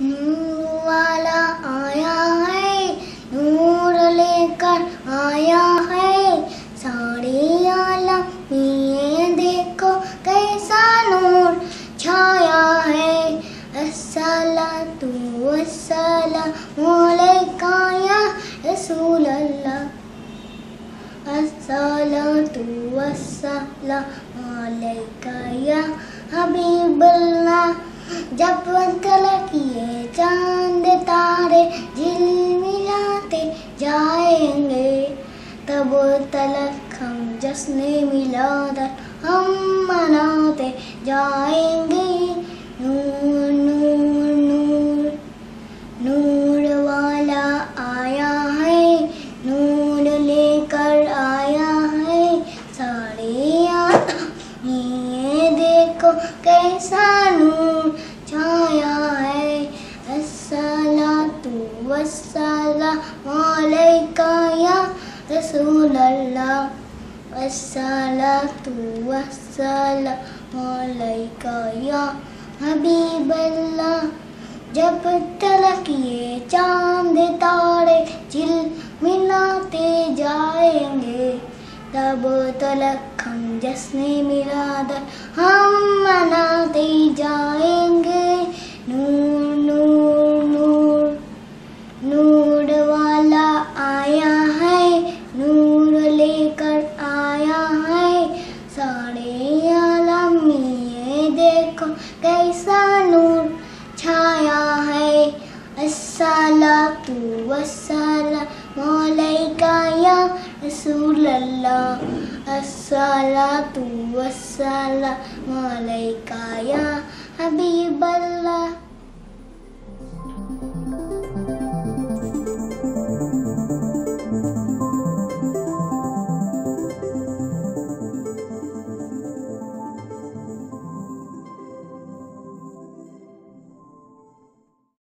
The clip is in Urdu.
نور والا آیا ہے، نور لے کر آیا ہے۔ سارے عالم یہ دیکھو کیسا نور چھایا ہے۔ السلام والسلام علیکہ یا رسول اللہ۔ الصلاة والسلام علیکہ یا حبیب اللہ۔ جب کیے تب تلک ہم جشن ملادت ہم مناتے جائیں گے نور نور نور نور والا آیا ہے نور لے کر آیا ہے سارے یہ دیکھو کیسا نور چھایا ہے السلام والسلام علیکہ یا رسول اللہ السلام والسلام علیکہ یا حبیب اللہ جب تلک یہ چاند تارے چل ملاتے جائیں گے، تب تلک ہم جشن مرادت ہم مناتے جائیں گے۔ دیکھو کیسا نور چھایا ہے۔ السلام والسلام علیکہ یا رسول اللہ السلام والسلام علیکہ یا حبیب اللہ۔